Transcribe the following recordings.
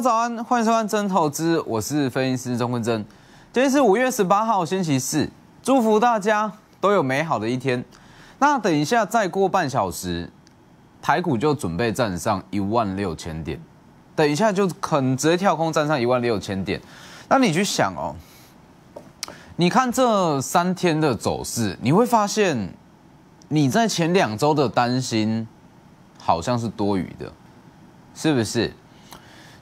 早安，欢迎收看真投资，我是分析师钟坤真。今天是五月十八号，星期四，祝福大家都有美好的一天。那等一下再过半小时，台股就准备站上一万六千点，等一下就肯直接跳空站上一万六千点。那你去想哦，你看这三天的走势，你会发现你在前两周的担心好像是多余的，是不是？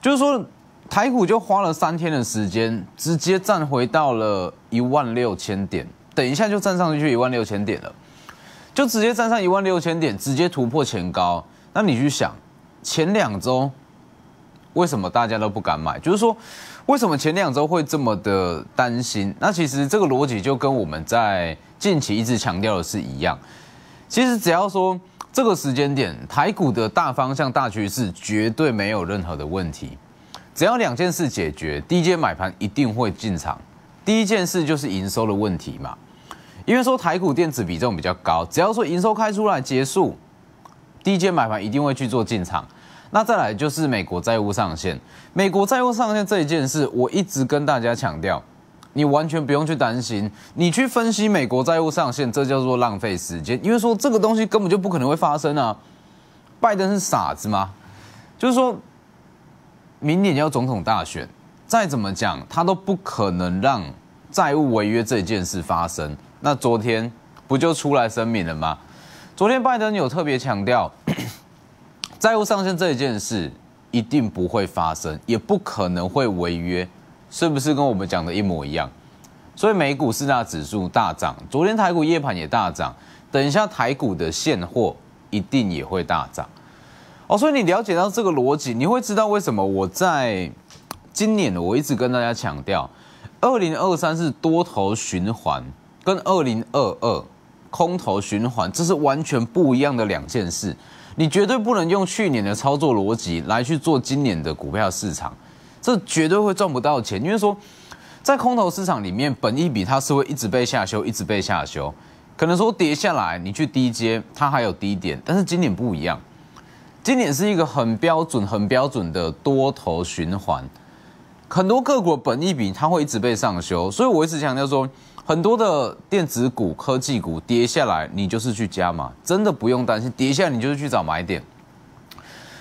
就是说，台股就花了三天的时间，直接站回到了一万六千点，等一下就站上去一万六千点了，就直接站上一万六千点，直接突破前高。那你去想，前两周为什么大家都不敢买？就是说，为什么前两周会这么的担心？那其实这个逻辑就跟我们在近期一直强调的是一样。其实只要说。这个时间点，台股的大方向、大趋势绝对没有任何的问题。只要两件事解决，第一件买盘一定会进场。第一件事就是营收的问题嘛，因为说台股电子比重比较高，只要说营收开出来结束，第一件买盘一定会去做进场。那再来就是美国债务上限，美国债务上限这一件事，我一直跟大家强调。你完全不用去担心，你去分析美国债务上限，这叫做浪费时间，因为说这个东西根本就不可能会发生啊！拜登是傻子吗？就是说，明年要总统大选，再怎么讲，他都不可能让债务违约这件事发生。那昨天不就出来声明了吗？昨天拜登有特别强调，债务上限这一件事一定不会发生，也不可能会违约。是不是跟我们讲的一模一样？所以美股四大指数大涨，昨天台股夜盘也大涨，等一下台股的现货一定也会大涨。哦，所以你了解到这个逻辑，你会知道为什么我在今年我一直跟大家强调，二零二三是多头循环，跟二零二二空头循环，这是完全不一样的两件事。你绝对不能用去年的操作逻辑来去做今年的股票市场。这绝对会赚不到钱，因为说，在空头市场里面，本一笔它是会一直被下修，一直被下修，可能说跌下来，你去低阶，它还有低点，但是今年不一样，今年是一个很标准、很标准的多头循环，很多个股本一笔它会一直被上修，所以我一直强调说，很多的电子股、科技股跌下来，你就是去加嘛，真的不用担心，跌下来你就是去找买点。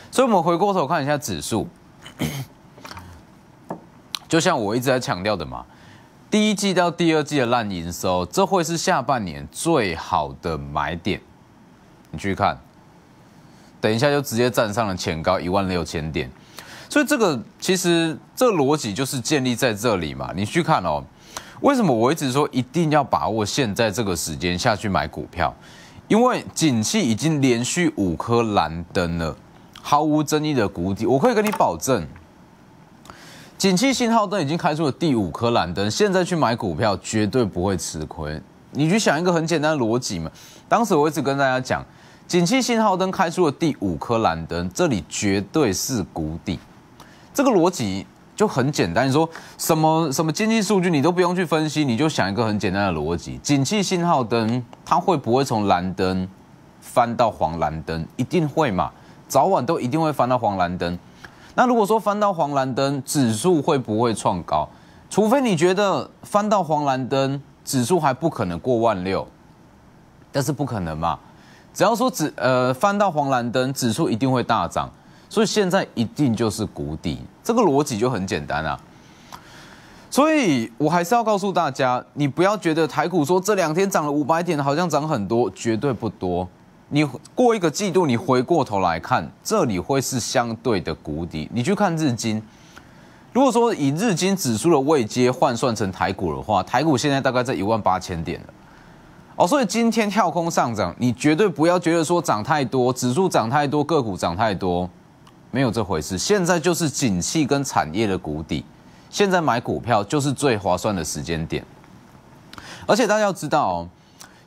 所以我们回过头看一下指数。就像我一直在强调的嘛，第一季到第二季的烂营收，这会是下半年最好的买点。你去看，等一下就直接站上了前高一万六千点，所以这个其实这个逻辑就是建立在这里嘛。你去看哦，为什么我一直说一定要把握现在这个时间下去买股票？因为景气已经连续五颗蓝灯了，毫无争议的谷底，我可以跟你保证。景气信号灯已经开出了第五颗蓝灯，现在去买股票绝对不会吃亏。你去想一个很简单的逻辑嘛？当时我一直跟大家讲，景气信号灯开出了第五颗蓝灯，这里绝对是谷底。这个逻辑就很简单，你说什么什么经济数据你都不用去分析，你就想一个很简单的逻辑：景气信号灯它会不会从蓝灯翻到黄蓝灯？一定会嘛？早晚都一定会翻到黄蓝灯。那如果说翻到黄蓝灯，指数会不会创高？除非你觉得翻到黄蓝灯，指数还不可能过万六，但是不可能嘛？只要说指呃翻到黄蓝灯，指数一定会大涨，所以现在一定就是谷底，这个逻辑就很简单啊。所以我还是要告诉大家，你不要觉得台股说这两天涨了五百点，好像涨很多，绝对不多。你过一个季度，你回过头来看，这里会是相对的谷底。你去看日经，如果说以日经指数的位阶换算成台股的话，台股现在大概在一万八千点了。哦，所以今天跳空上涨，你绝对不要觉得说涨太多，指数涨太多，个股涨太多，没有这回事。现在就是景气跟产业的谷底，现在买股票就是最划算的时间点。而且大家要知道。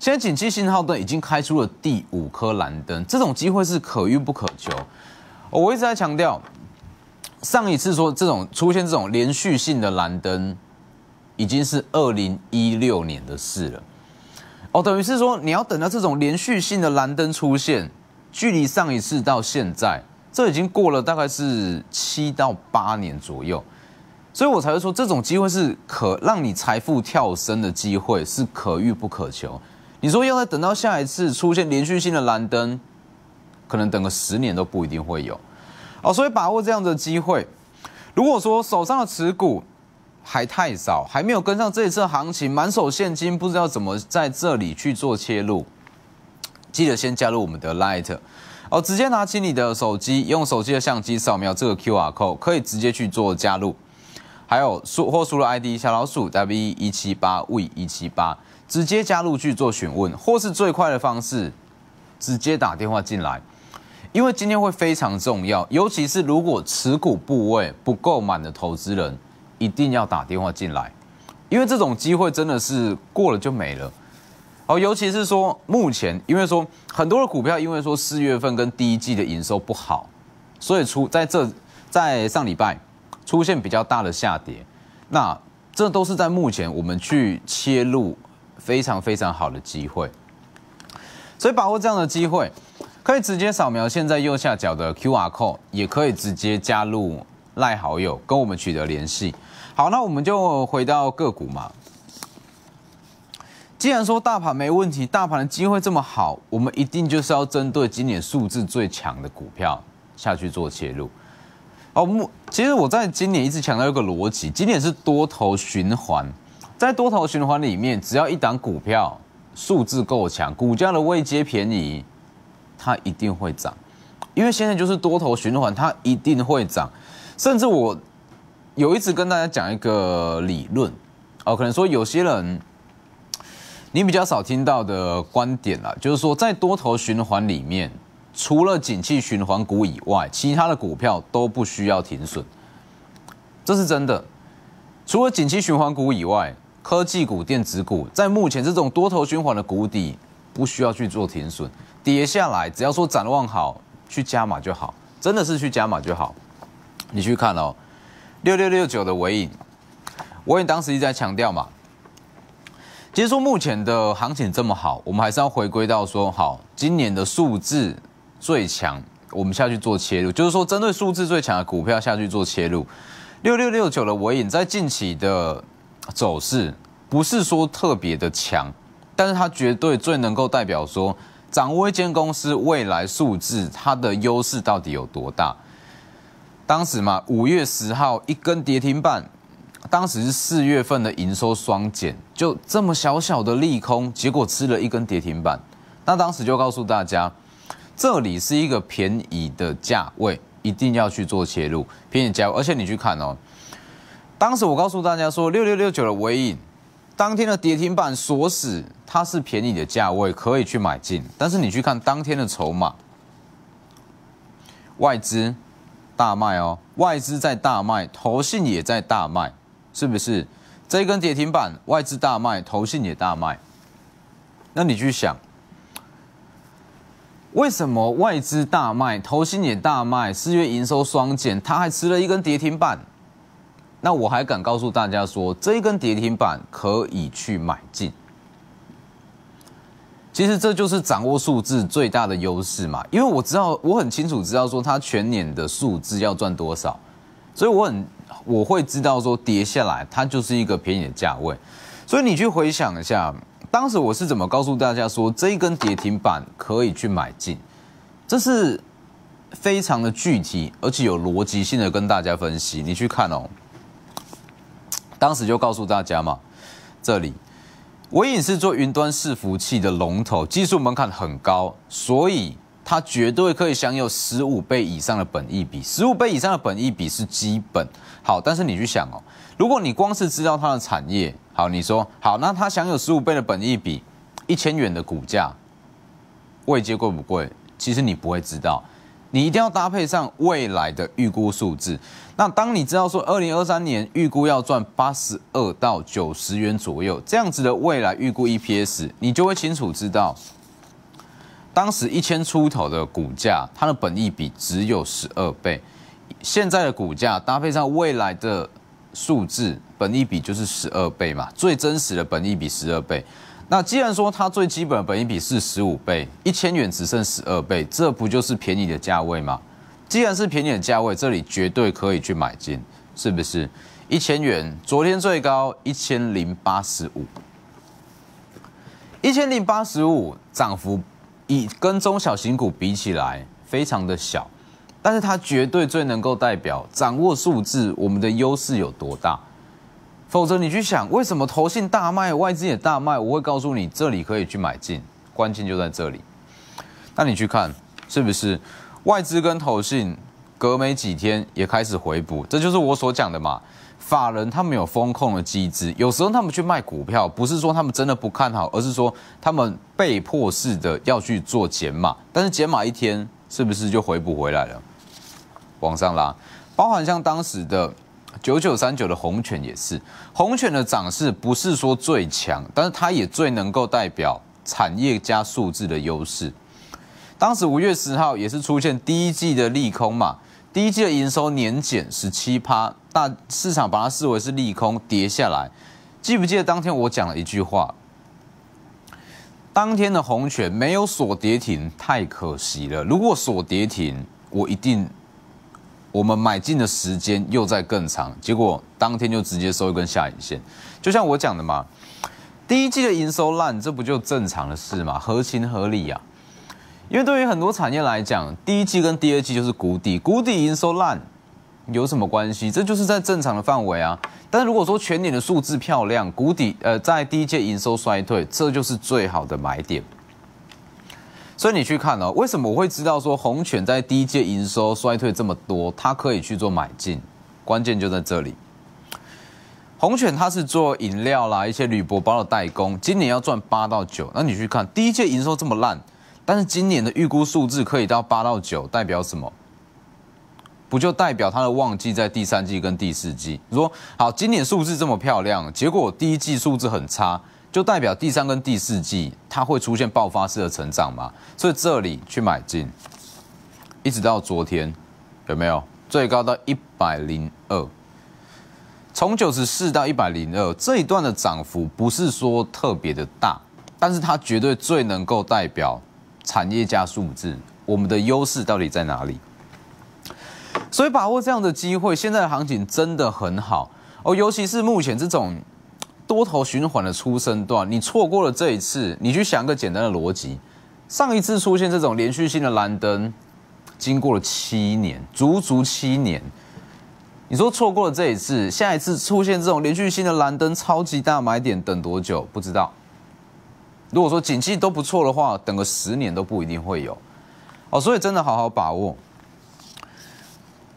现在景气信号灯已经开出了第五颗蓝灯，这种机会是可遇不可求。我一直在强调，上一次说这种出现这种连续性的蓝灯，已经是二零一六年的事了。哦，等于是说你要等到这种连续性的蓝灯出现，距离上一次到现在这已经过了大概是七到八年左右，所以我才会说这种机会是可让你财富跳升的机会是可遇不可求。你说要再等到下一次出现连续性的蓝灯，可能等个十年都不一定会有。哦，所以把握这样的机会。如果说手上的持股还太少，还没有跟上这一次行情，满手现金，不知道怎么在这里去做切入，记得先加入我们的 Light，哦，直接拿起你的手机，用手机的相机扫描这个 QR code，可以直接去做加入。还有输或输入 ID 小老鼠 W 一七八 V 一七八，直接加入去做询问，或是最快的方式，直接打电话进来。因为今天会非常重要，尤其是如果持股部位不够满的投资人，一定要打电话进来，因为这种机会真的是过了就没了。哦，尤其是说目前，因为说很多的股票，因为说四月份跟第一季的营收不好，所以出在这在上礼拜出现比较大的下跌，那这都是在目前我们去切入非常非常好的机会，所以把握这样的机会。可以直接扫描现在右下角的 Q R code，也可以直接加入赖好友跟我们取得联系。好，那我们就回到个股嘛。既然说大盘没问题，大盘的机会这么好，我们一定就是要针对今年数字最强的股票下去做切入。哦，目其实我在今年一直强调一个逻辑，今年是多头循环，在多头循环里面，只要一档股票数字够强，股价的位阶便宜。它一定会涨，因为现在就是多头循环，它一定会涨。甚至我有一直跟大家讲一个理论，哦，可能说有些人你比较少听到的观点啦，就是说在多头循环里面，除了景气循环股以外，其他的股票都不需要停损，这是真的。除了景气循环股以外，科技股、电子股在目前这种多头循环的谷底，不需要去做停损。跌下来，只要说展望好，去加码就好，真的是去加码就好。你去看哦，六六六九的尾影，我也当时一直在强调嘛。其实说目前的行情这么好，我们还是要回归到说，好，今年的数字最强，我们下去做切入，就是说针对数字最强的股票下去做切入。六六六九的尾影在近期的走势不是说特别的强，但是它绝对最能够代表说。掌握一间公司未来数字，它的优势到底有多大？当时嘛，五月十号一根跌停板，当时是四月份的营收双减，就这么小小的利空，结果吃了一根跌停板。那当时就告诉大家，这里是一个便宜的价位，一定要去做切入便宜价位。而且你去看哦，当时我告诉大家说，六六六九的尾影。当天的跌停板锁死，它是便宜的价位，可以去买进。但是你去看当天的筹码，外资大卖哦，外资在大卖，投信也在大卖，是不是？这一根跌停板，外资大卖，投信也大卖。那你去想，为什么外资大卖，投信也大卖？四月营收双减，它还吃了一根跌停板？那我还敢告诉大家说，这一根跌停板可以去买进。其实这就是掌握数字最大的优势嘛，因为我知道，我很清楚知道说它全年的数字要赚多少，所以我很我会知道说跌下来它就是一个便宜的价位。所以你去回想一下，当时我是怎么告诉大家说这一根跌停板可以去买进，这是非常的具体而且有逻辑性的跟大家分析。你去看哦。当时就告诉大家嘛，这里微影是做云端伺服器的龙头，技术门槛很高，所以它绝对可以享有十五倍以上的本益比。十五倍以上的本益比是基本好，但是你去想哦，如果你光是知道它的产业好，你说好，那它享有十五倍的本益比，一千元的股价，未接贵不贵？其实你不会知道。你一定要搭配上未来的预估数字。那当你知道说二零二三年预估要赚八十二到九十元左右这样子的未来预估 EPS，你就会清楚知道，当时一千出头的股价，它的本益比只有十二倍，现在的股价搭配上未来的数字，本益比就是十二倍嘛，最真实的本益比十二倍。那既然说它最基本的本益比是十五倍，一千元只剩十二倍，这不就是便宜的价位吗？既然是便宜的价位，这里绝对可以去买进，是不是？一千元，昨天最高一千零八十五，一千零八十五涨幅，以跟中小型股比起来非常的小，但是它绝对最能够代表掌握数字，我们的优势有多大。否则你去想，为什么投信大卖，外资也大卖？我会告诉你，这里可以去买进，关键就在这里。那你去看，是不是外资跟投信隔没几天也开始回补？这就是我所讲的嘛。法人他们有风控的机制，有时候他们去卖股票，不是说他们真的不看好，而是说他们被迫式的要去做减码，但是减码一天是不是就回补回来了？往上拉，包含像当时的九九三九的红犬也是，红犬的涨势不是说最强，但是它也最能够代表产业加数字的优势。当时五月十号也是出现第一季的利空嘛。第一季的营收年减十七趴，大市场把它视为是利空跌下来。记不记得当天我讲了一句话？当天的红犬没有锁跌停，太可惜了。如果锁跌停，我一定我们买进的时间又在更长。结果当天就直接收一根下影线，就像我讲的嘛，第一季的营收烂，这不就正常的事嘛？合情合理呀。因为对于很多产业来讲，第一季跟第二季就是谷底，谷底营收烂有什么关系？这就是在正常的范围啊。但是如果说全年的数字漂亮，谷底呃在第一季营收衰退，这就是最好的买点。所以你去看哦，为什么我会知道说红犬在第一届营收衰退这么多，它可以去做买进？关键就在这里。红犬它是做饮料啦，一些铝箔包的代工，今年要赚八到九。那你去看第一届营收这么烂。但是今年的预估数字可以到八到九，代表什么？不就代表它的旺季在第三季跟第四季？你说好，今年数字这么漂亮，结果第一季数字很差，就代表第三跟第四季它会出现爆发式的成长吗？所以这里去买进，一直到昨天有没有最高到一百零二？从九十四到一百零二这一段的涨幅不是说特别的大，但是它绝对最能够代表。产业加数字，我们的优势到底在哪里？所以把握这样的机会，现在的行情真的很好哦，尤其是目前这种多头循环的出生段，你错过了这一次，你去想一个简单的逻辑：上一次出现这种连续性的蓝灯，经过了七年，足足七年，你说错过了这一次，下一次出现这种连续性的蓝灯，超级大买点，等多久？不知道。如果说景气都不错的话，等个十年都不一定会有哦，所以真的好好把握。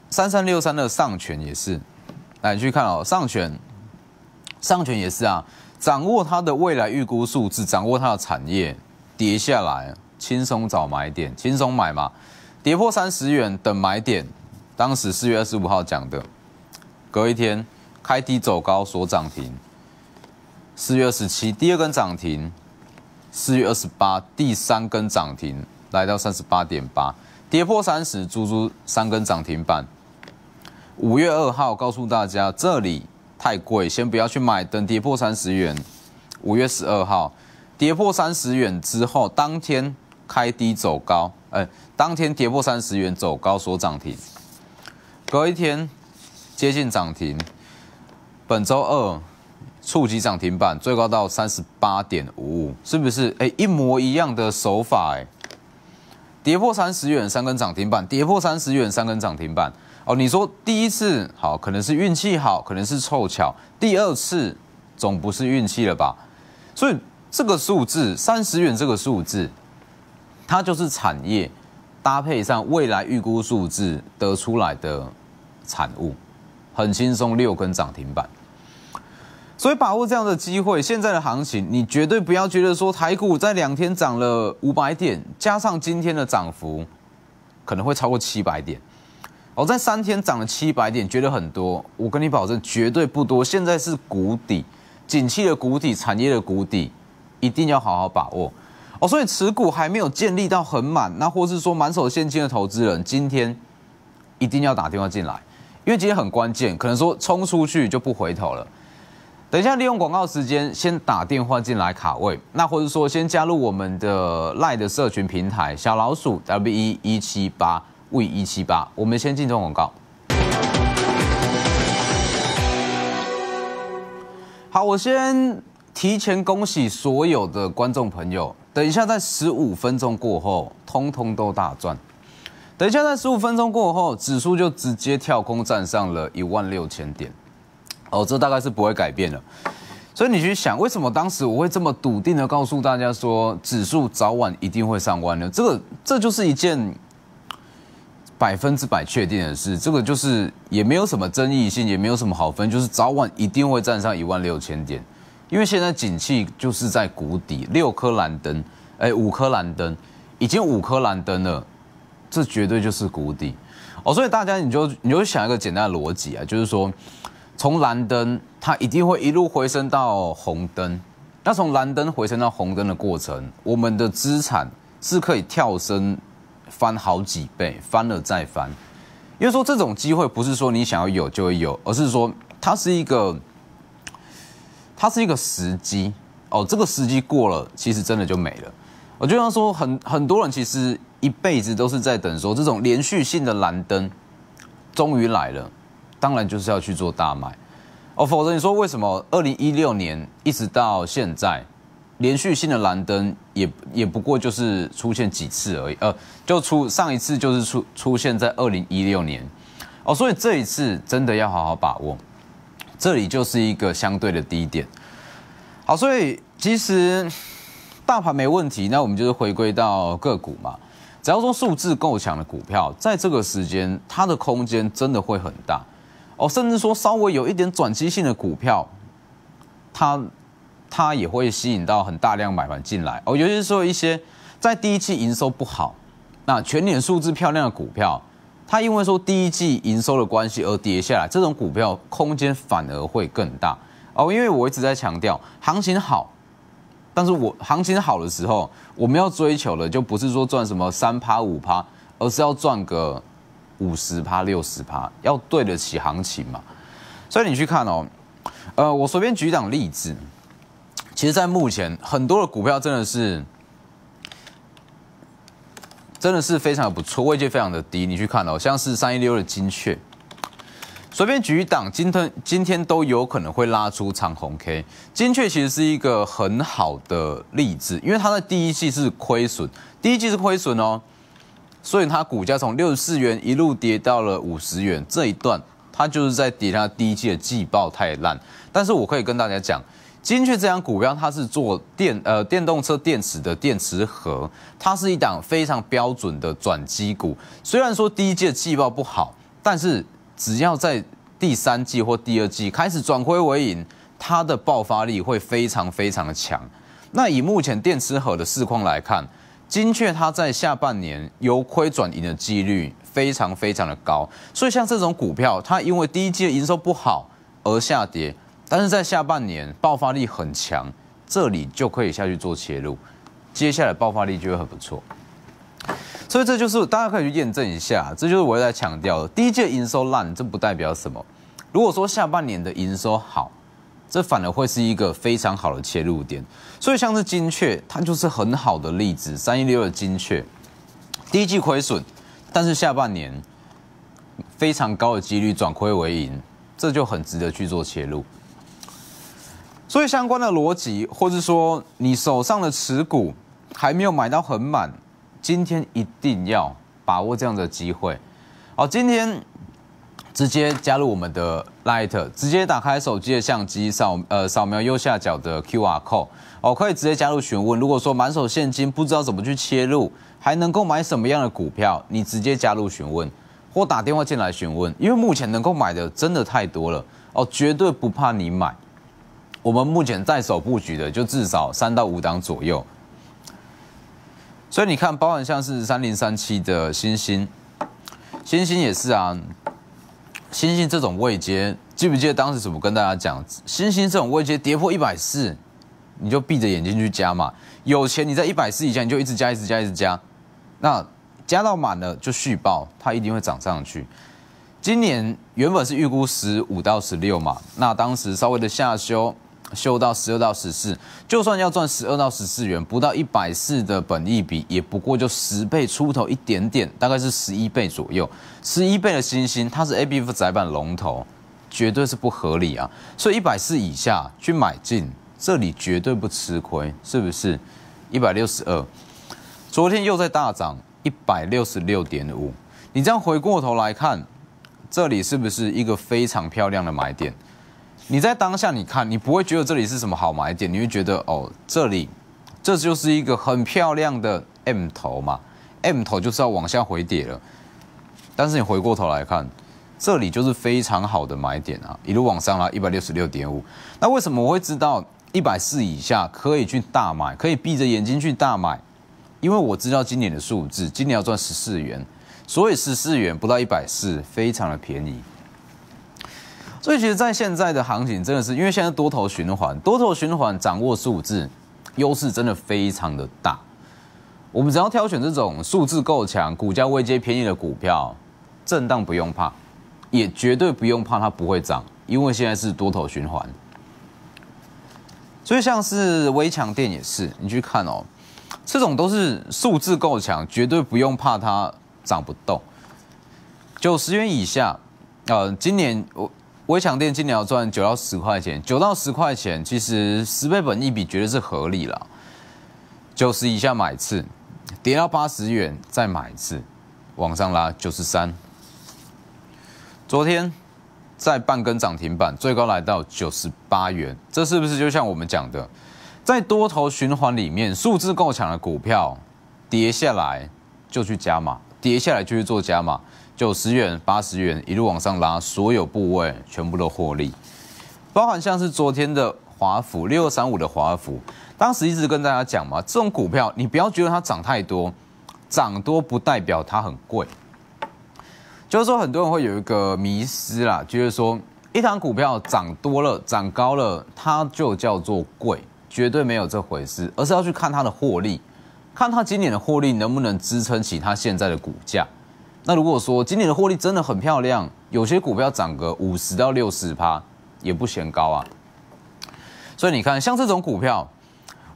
三三六三的上权也是，来你去看哦，上权，上权也是啊，掌握它的未来预估数字，掌握它的产业，跌下来轻松找买点，轻松买嘛，跌破三十元等买点。当时四月二十五号讲的，隔一天开低走高锁涨停，四月二十七第二根涨停。四月二十八，第三根涨停来到三十八点八，跌破三十，足足三根涨停板。五月二号告诉大家，这里太贵，先不要去买，等跌破三十元。五月十二号，跌破三十元之后，当天开低走高，哎，当天跌破三十元走高，所涨停。隔一天接近涨停，本周二。触及涨停板，最高到三十八点五五，是不是？哎，一模一样的手法，哎，跌破三十元三根涨停板，跌破三十元三根涨停板。哦，你说第一次好，可能是运气好，可能是凑巧，第二次总不是运气了吧？所以这个数字三十元这个数字，它就是产业搭配上未来预估数字得出来的产物，很轻松六根涨停板。所以把握这样的机会，现在的行情，你绝对不要觉得说台股在两天涨了五百点，加上今天的涨幅，可能会超过七百点。我在三天涨了七百点，觉得很多，我跟你保证绝对不多。现在是谷底，景气的谷底，产业的谷底，一定要好好把握哦。所以持股还没有建立到很满，那或是说满手现金的投资人，今天一定要打电话进来，因为今天很关键，可能说冲出去就不回头了。等一下，利用广告时间先打电话进来卡位，那或者说先加入我们的赖的社群平台小老鼠 W E 一七八，V 一七八。我们先进段广告。好，我先提前恭喜所有的观众朋友，等一下在十五分钟过后，通通都大赚。等一下在十五分钟过后，指数就直接跳空站上了一万六千点。哦，这大概是不会改变了。所以你去想，为什么当时我会这么笃定的告诉大家说，指数早晚一定会上万呢？这个这就是一件百分之百确定的是，这个就是也没有什么争议性，也没有什么好分，就是早晚一定会站上一万六千点。因为现在景气就是在谷底，六颗蓝灯，哎，五颗蓝灯，已经五颗蓝灯了，这绝对就是谷底。哦，所以大家你就你就想一个简单的逻辑啊，就是说。从蓝灯，它一定会一路回升到红灯。那从蓝灯回升到红灯的过程，我们的资产是可以跳升翻好几倍，翻了再翻。因为说这种机会不是说你想要有就会有，而是说它是一个，它是一个时机。哦，这个时机过了，其实真的就没了。我就像说，很很多人其实一辈子都是在等说这种连续性的蓝灯终于来了。当然就是要去做大买哦，否则你说为什么二零一六年一直到现在，连续性的蓝灯也也不过就是出现几次而已，呃，就出上一次就是出出现在二零一六年哦，所以这一次真的要好好把握，这里就是一个相对的低点。好，所以其实大盘没问题，那我们就是回归到个股嘛，只要说数字够强的股票，在这个时间它的空间真的会很大。哦，甚至说稍微有一点转机性的股票，它它也会吸引到很大量买盘进来。哦，尤其是说一些在第一季营收不好，那全年数字漂亮的股票，它因为说第一季营收的关系而跌下来，这种股票空间反而会更大。哦，因为我一直在强调行情好，但是我行情好的时候，我们要追求的就不是说赚什么三趴五趴，而是要赚个。五十趴、六十趴，要对得起行情嘛？所以你去看哦，呃，我随便举一档例子，其实，在目前很多的股票真的是，真的是非常的不错，位阶非常的低。你去看哦，像是三一六的金雀，随便举一档，今天今天都有可能会拉出长红 K。金雀其实是一个很好的例子，因为它在第一季是亏损，第一季是亏损哦。所以它股价从六十四元一路跌到了五十元，这一段它就是在跌它第一季的季报太烂。但是我可以跟大家讲，金雀这张股票它是做电呃电动车电池的电池盒，它是一档非常标准的转机股。虽然说第一季的季报不好，但是只要在第三季或第二季开始转亏为盈，它的爆发力会非常非常的强。那以目前电池盒的市况来看，金雀它在下半年由亏转盈的几率非常非常的高，所以像这种股票，它因为第一季的营收不好而下跌，但是在下半年爆发力很强，这里就可以下去做切入，接下来爆发力就会很不错。所以这就是大家可以去验证一下，这就是我在强调的，第一季营收烂，这不代表什么。如果说下半年的营收好，这反而会是一个非常好的切入点，所以像是金雀，它就是很好的例子。三一六的金雀，第一季亏损，但是下半年非常高的几率转亏为盈，这就很值得去做切入。所以相关的逻辑，或是说你手上的持股还没有买到很满，今天一定要把握这样的机会。好，今天。直接加入我们的 Light，直接打开手机的相机扫呃扫描右下角的 QR code，哦可以直接加入询问。如果说满手现金不知道怎么去切入，还能够买什么样的股票，你直接加入询问或打电话进来询问，因为目前能够买的真的太多了哦，绝对不怕你买。我们目前在手布局的就至少三到五档左右，所以你看，包含像是三零三七的星星，星星也是啊。星星这种位阶，记不记得当时怎么跟大家讲？星星这种位阶跌破一百四，你就闭着眼睛去加嘛。有钱你在一百四以下，你就一直加，一直加，一直加。那加到满了就续报，它一定会涨上去。今年原本是预估十五到十六嘛，那当时稍微的下修，修到十二到十四，就算要赚十二到十四元，不到一百四的本益比，也不过就十倍出头一点点，大概是十一倍左右。十一倍的星星，它是 A B F 窄板龙头，绝对是不合理啊！所以一百四以下去买进，这里绝对不吃亏，是不是？一百六十二，昨天又在大涨一百六十六点五，你这样回过头来看，这里是不是一个非常漂亮的买点？你在当下你看，你不会觉得这里是什么好买点，你会觉得哦，这里这就是一个很漂亮的 M 头嘛，M 头就是要往下回跌了。但是你回过头来看，这里就是非常好的买点啊，一路往上拉一百六十六点五。那为什么我会知道一百四以下可以去大买，可以闭着眼睛去大买？因为我知道今年的数字，今年要赚十四元，所以十四元不到一百四，非常的便宜。所以其实，在现在的行情，真的是因为现在多头循环，多头循环掌握数字优势真的非常的大。我们只要挑选这种数字够强、股价位阶便宜的股票，震荡不用怕，也绝对不用怕它不会涨，因为现在是多头循环。所以像是微强电也是，你去看哦，这种都是数字够强，绝对不用怕它涨不动。九十元以下，呃，今年我。微强电今年要赚九到十块钱，九到十块钱，其实十倍本一比绝对是合理了。九十以下买一次，跌到八十元再买一次，往上拉九十三。昨天在半根涨停板，最高来到九十八元，这是不是就像我们讲的，在多头循环里面，数字够强的股票跌下来就去加码，跌下来就去做加码。九十元、八十元一路往上拉，所有部位全部都获利，包含像是昨天的华府六二三五的华府，当时一直跟大家讲嘛，这种股票你不要觉得它涨太多，涨多不代表它很贵，就是说很多人会有一个迷失啦，就是说一档股票涨多了、涨高了，它就叫做贵，绝对没有这回事，而是要去看它的获利，看它今年的获利能不能支撑起它现在的股价。那如果说今年的获利真的很漂亮，有些股票涨个五十到六十趴也不嫌高啊。所以你看，像这种股票，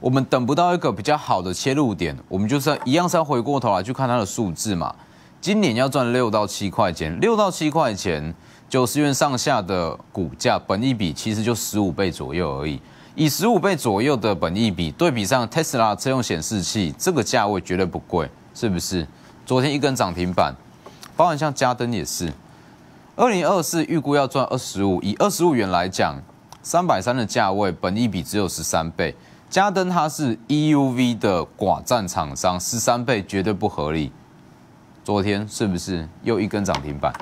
我们等不到一个比较好的切入点，我们就是要一样是要回过头来去看它的数字嘛。今年要赚六到七块钱，六到七块钱，九十元上下的股价，本益比其实就十五倍左右而已。以十五倍左右的本益比对比上 Tesla 车用显示器，这个价位绝对不贵，是不是？昨天一根涨停板。包含像嘉登也是，二零二四预估要赚二十五，以二十五元来讲，三百三的价位，本益比只有十三倍。嘉登它是 EUV 的寡占厂商，十三倍绝对不合理。昨天是不是又一根涨停板？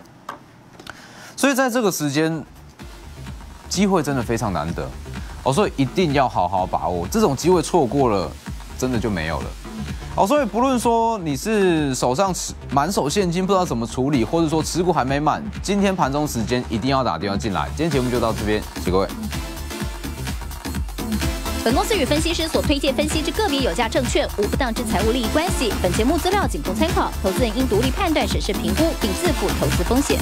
所以在这个时间，机会真的非常难得，哦，所以一定要好好把握，这种机会错过了，真的就没有了。好，所以不论说你是手上持满手现金不知道怎么处理，或者说持股还没满，今天盘中时间一定要打电话进来。今天节目就到这边，谢各位。本公司与分析师所推荐分析之个别有价证券无不当之财务利益关系。本节目资料仅供参考，投资人应独立判断、审视、评估并自负投资风险。